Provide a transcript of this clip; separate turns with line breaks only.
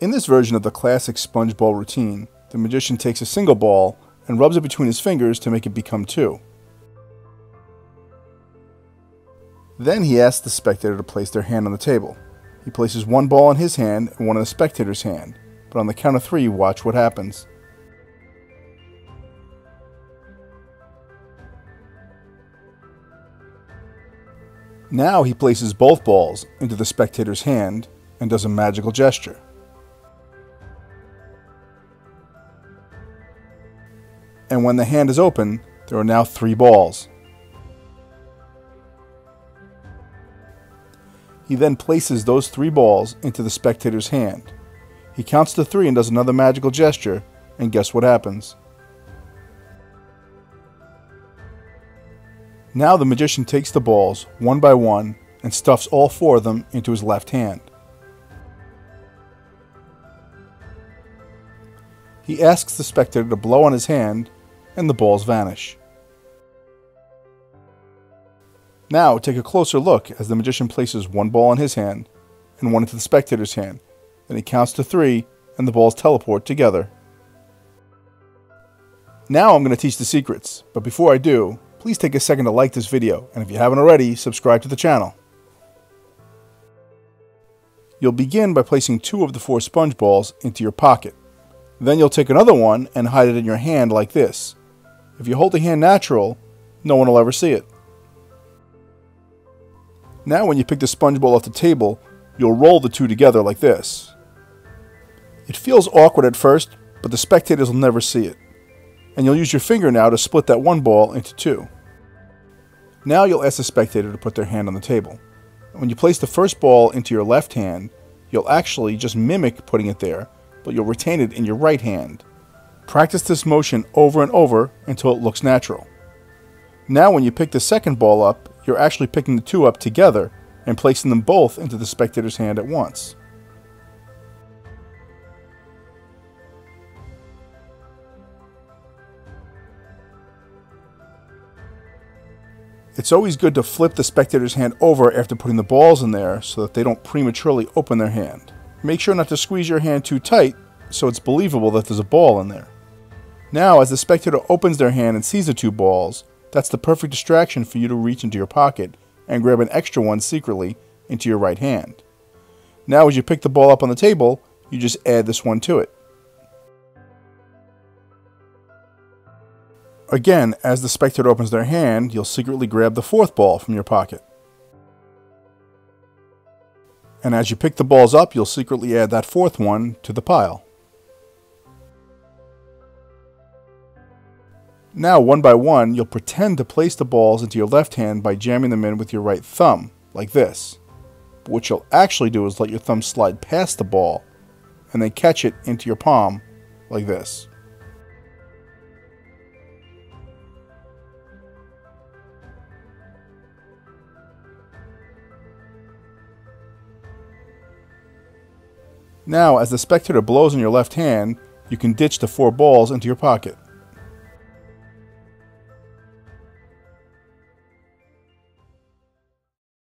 In this version of the classic sponge ball routine, the magician takes a single ball and rubs it between his fingers to make it become two. Then he asks the spectator to place their hand on the table. He places one ball in his hand and one in the spectator's hand, but on the count of three, watch what happens. Now he places both balls into the spectator's hand and does a magical gesture. And when the hand is open, there are now three balls. He then places those three balls into the spectator's hand. He counts to three and does another magical gesture, and guess what happens? Now the magician takes the balls, one by one, and stuffs all four of them into his left hand. He asks the spectator to blow on his hand, and the balls vanish. Now take a closer look as the magician places one ball in his hand and one into the spectator's hand. Then he counts to three, and the balls teleport together. Now I'm going to teach the secrets, but before I do, please take a second to like this video, and if you haven't already, subscribe to the channel. You'll begin by placing two of the four sponge balls into your pocket. Then you'll take another one and hide it in your hand like this. If you hold the hand natural, no one will ever see it. Now when you pick the sponge ball off the table, you'll roll the two together like this. It feels awkward at first, but the spectators will never see it and you'll use your finger now to split that one ball into two. Now you'll ask the spectator to put their hand on the table. When you place the first ball into your left hand, you'll actually just mimic putting it there, but you'll retain it in your right hand. Practice this motion over and over until it looks natural. Now when you pick the second ball up, you're actually picking the two up together and placing them both into the spectator's hand at once. It's always good to flip the spectator's hand over after putting the balls in there so that they don't prematurely open their hand. Make sure not to squeeze your hand too tight so it's believable that there's a ball in there. Now, as the spectator opens their hand and sees the two balls, that's the perfect distraction for you to reach into your pocket and grab an extra one secretly into your right hand. Now, as you pick the ball up on the table, you just add this one to it. Again, as the spectator opens their hand, you'll secretly grab the fourth ball from your pocket. And as you pick the balls up, you'll secretly add that fourth one to the pile. Now, one by one, you'll pretend to place the balls into your left hand by jamming them in with your right thumb, like this. But what you'll actually do is let your thumb slide past the ball, and then catch it into your palm, like this. Now, as the spectator blows in your left hand, you can ditch the four balls into your pocket.